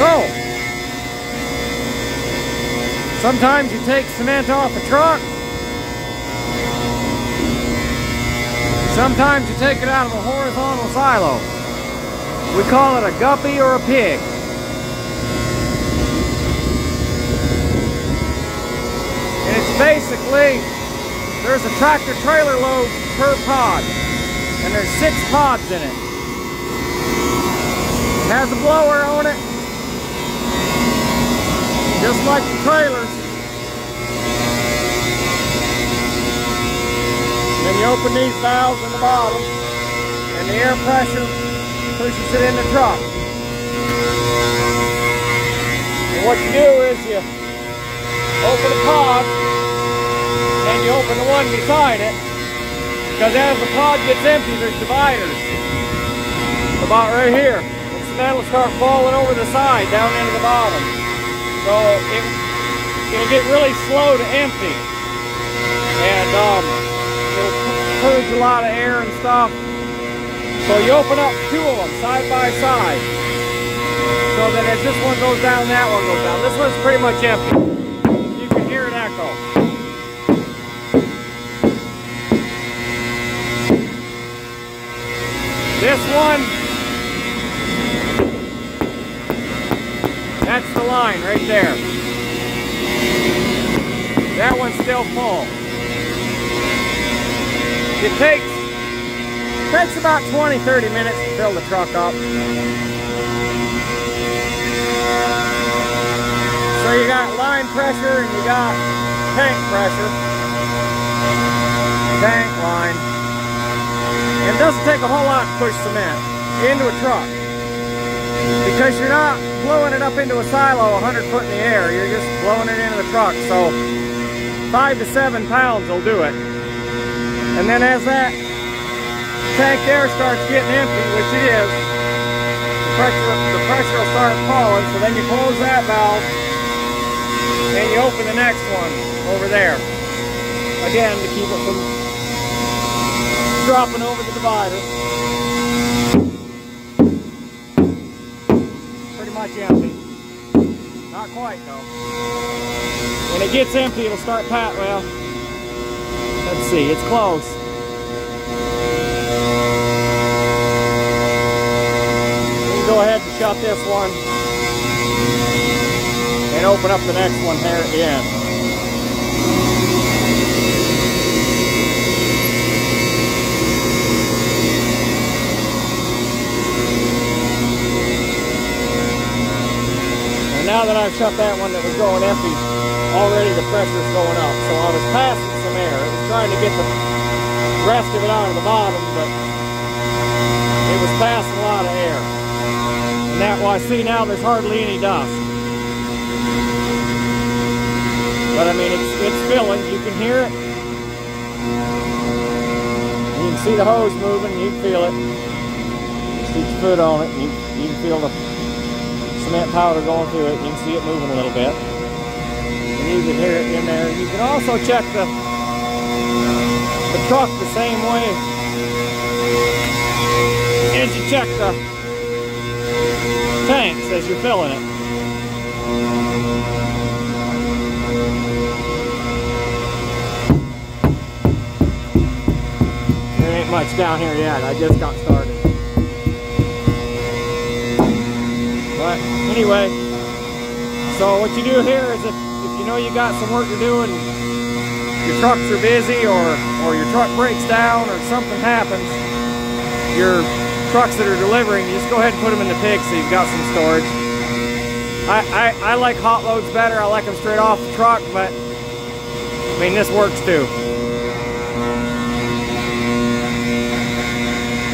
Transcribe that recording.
So, sometimes you take cement off a truck. Sometimes you take it out of a horizontal silo. We call it a guppy or a pig. And it's basically, there's a tractor trailer load per pod. And there's six pods in it. It has a blower on it. Just like the trailers. And then you open these valves in the bottom and the air pressure pushes it in the truck. And what you do is you open the pod and you open the one beside it because as the pod gets empty there's dividers about right here and cement will start falling over the side down into the bottom so it, it'll get really slow to empty. And um, it'll purge a lot of air and stuff. So you open up two of them side by side. So that as this one goes down that one goes down. This one's pretty much empty. You can hear it echo. This one, that's the line right there. That one's still full. It takes, takes about 20, 30 minutes to fill the truck up. So you got line pressure and you got tank pressure. Tank line. It doesn't take a whole lot to push cement into a truck. Because you're not blowing it up into a silo 100 foot in the air, you're just blowing it into the truck. So five to seven pounds will do it. And then as that tank air starts getting empty, which it is, the pressure, the pressure will start falling. So then you close that valve and you open the next one over there. Again, to keep it from dropping over the divider. Pretty much empty. Not quite though. When it gets empty, it'll start pat, well, let's see, it's close. We go ahead and shut this one and open up the next one there at the end. Now that I've shut that one that was going empty, already the pressure's going up. So I was passing some air. It was trying to get the rest of it out of the bottom, but it was passing a lot of air. And that, well, I see now there's hardly any dust. But I mean, it's, it's filling. You can hear it. You can see the hose moving. You can feel it. Just keep your foot on it. You, you can feel the cement powder going through it. You can see it moving a little bit. And you can hear it in there. You can also check the, the truck the same way as you check the tanks as you're filling it. There ain't much down here yet. I just got started. But anyway, so what you do here is if, if you know you got some work to do and your trucks are busy or, or your truck breaks down or something happens, your trucks that are delivering, you just go ahead and put them in the pig so you've got some storage. I, I, I like hot loads better. I like them straight off the truck, but I mean, this works too.